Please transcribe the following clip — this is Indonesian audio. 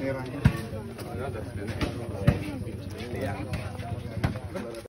merahnya.